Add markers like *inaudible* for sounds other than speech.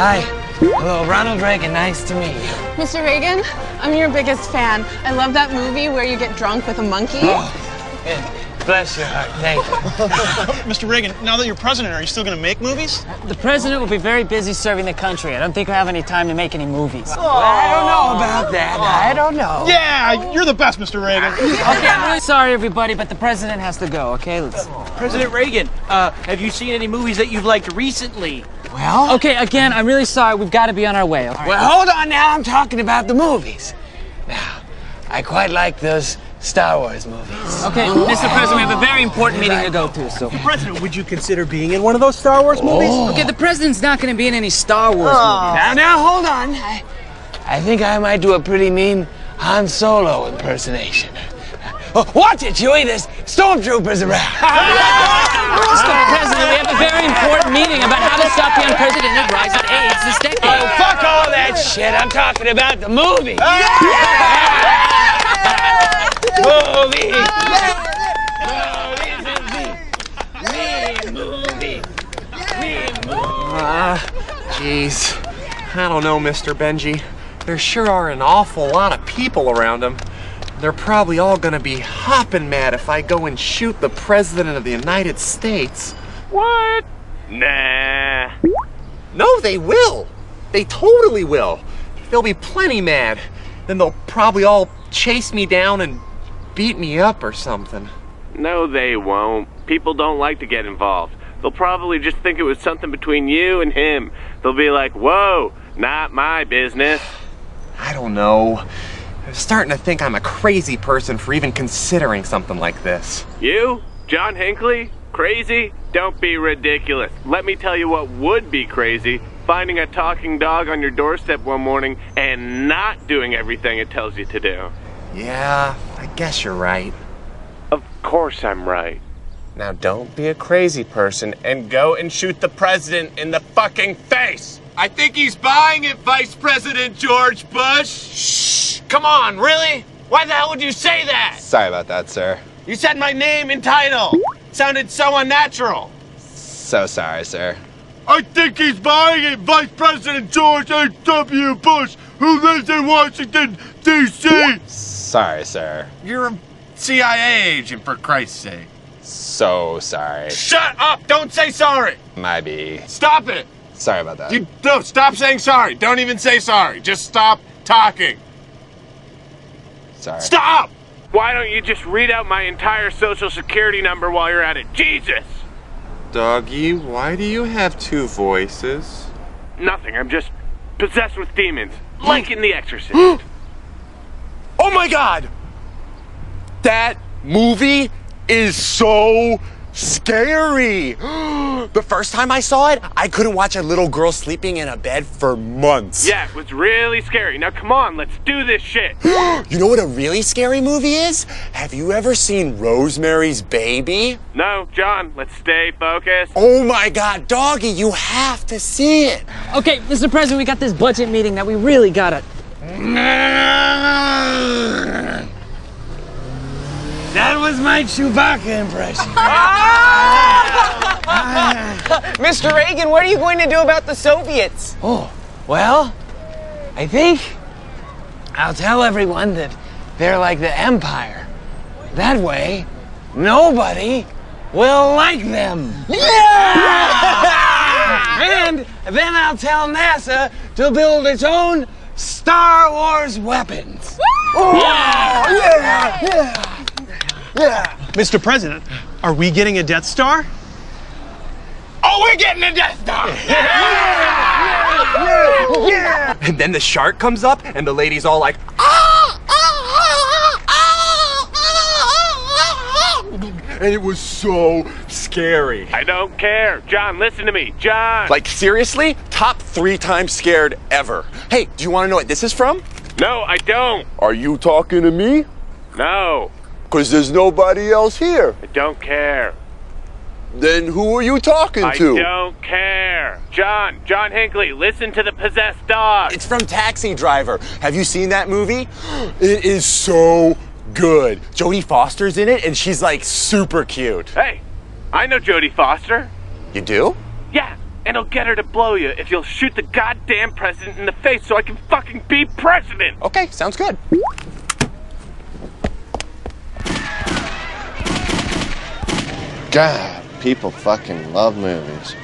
Hi. Hello, Ronald Reagan. Nice to meet you. Mr. Reagan, I'm your biggest fan. I love that movie where you get drunk with a monkey. Oh, yeah. Bless your heart. Thank you. *laughs* Mr. Reagan, now that you're president, are you still going to make movies? The president will be very busy serving the country. I don't think he'll have any time to make any movies. Well, I don't know about that. I don't know. Yeah, you're the best, Mr. Reagan. *laughs* Okay, I'm really sorry, everybody, but the president has to go, okay? Let's... President Reagan, uh, have you seen any movies that you've liked recently? Well, Okay, again, I'm really sorry. We've got to be on our way. okay? well, hold on now. I'm talking about the movies. Now, I quite like those Star Wars movies. Okay, Mr. President, we have a very important meeting to go to, so... President, would you consider being in one of those Star Wars movies? Oh. Okay, the president's not going to be in any Star Wars oh. movies. Now, now, hold on. I, I think I might do a pretty mean Han Solo impersonation. Oh, watch it, Chewie. There's stormtroopers around. *laughs* *laughs* Mr. President, we have a very important meeting about how to stop the unprecedented rise of AIDS this decade. Oh, fuck all that shit. I'm talking about the movie. movie. Ah, jeez. I don't know, Mr. Benji. There sure are an awful lot of people around him. They're probably all gonna be hopping mad if I go and shoot the President of the United States. What? Nah. No, they will. They totally will. They'll be plenty mad. Then they'll probably all chase me down and beat me up or something. No, they won't. People don't like to get involved. They'll probably just think it was something between you and him. They'll be like, whoa, not my business. *sighs* I don't know. I'm starting to think I'm a crazy person for even considering something like this. You? John Hinckley? Crazy? Don't be ridiculous. Let me tell you what would be crazy. Finding a talking dog on your doorstep one morning and not doing everything it tells you to do. Yeah, I guess you're right. Of course I'm right. Now don't be a crazy person and go and shoot the president in the fucking face. I think he's buying it, Vice President George Bush. Shh! Come on, really? Why the hell would you say that? Sorry about that, sir. You said my name and title. Sounded so unnatural. So sorry, sir. I think he's buying it, Vice President George H.W. Bush, who lives in Washington, D.C. Sorry, sir. You're a CIA agent, for Christ's sake. So sorry. Shut up! Don't say sorry! My be. Stop it! Sorry about that. You no, stop saying sorry. Don't even say sorry. Just stop talking. Sorry. Stop! Why don't you just read out my entire social security number while you're at it? Jesus! Doggy, why do you have two voices? Nothing. I'm just possessed with demons, *gasps* like in The Exorcist. *gasps* Oh my god! That movie is so scary. *gasps* the first time I saw it, I couldn't watch a little girl sleeping in a bed for months. yeah, it was really scary. Now come on, let's do this shit. *gasps* You know what a really scary movie is? Have you ever seen Rosemary's Baby? no, John, let's stay focused. Oh my god, doggy, you have to see it. Okay, Mr. President, we got this budget meeting that we really gotta. *laughs* That was my Chewbacca impression. *laughs* *laughs* Mr. Reagan, what are you going to do about the Soviets? Oh, well, I think I'll tell everyone that they're like the Empire. That way, nobody will like them. *laughs* and then I'll tell NASA to build its own Star Wars weapons. Mr. President, are we getting a Death Star? Oh, we're getting a Death Star! *laughs* Yeah. Yeah! Yeah! And then the shark comes up, and the lady's all like, ah, ah, ah, and it was so scary. I don't care. John, listen to me. John! Like, seriously? Top three times scared ever. Hey, do you want to know what this is from? no, I don't. Are you talking to me? No, Because there's nobody else here. I don't care. Then who are you talking I to? I don't care. John, John Hinckley, listen to the possessed dog. It's from Taxi Driver. Have you seen that movie? *gasps* It is so good. Jodie Foster's in it, and she's like super cute. Hey, I know Jodie Foster. You do? Yeah, And I'll get her to blow you if you'll shoot the goddamn president in the face so I can fucking be president. Okay, sounds good. God, people fucking love movies.